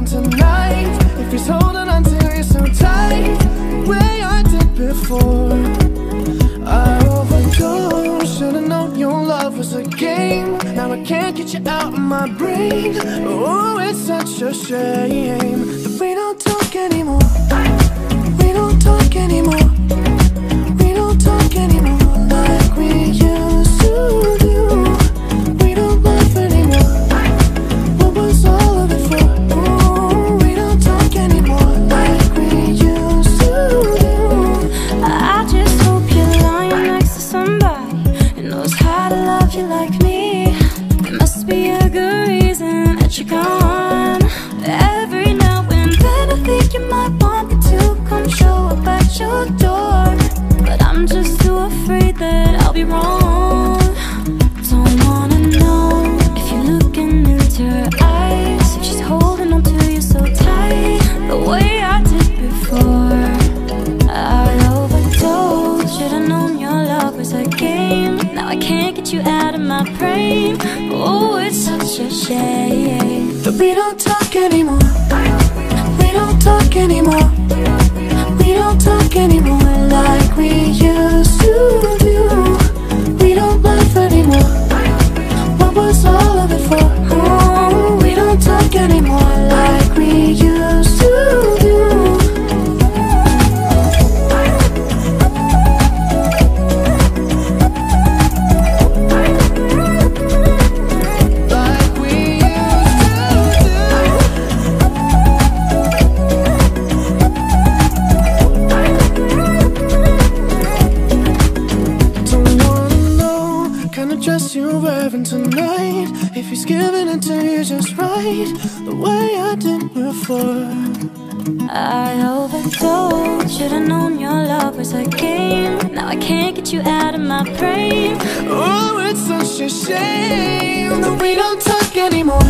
you're tonight. If he's holding on to you so tight, the way I did before. I overdosed. Should've known your love was a game. Now I can't get you out of my brain. Oh, it's such a shame that we don't talk anymore. Love you like me. There must be a good reason that you're gone. Oh, it's such a shame. That we don't talk anymore. We don't talk anymore. Kind you're wearing tonight. If he's giving it to you just right, the way I did before. I overdosed. Should've known your love was a game. Now I can't get you out of my brain. Oh, it's such a shame that we don't talk anymore. We don't talk anymore. We don't talk anymore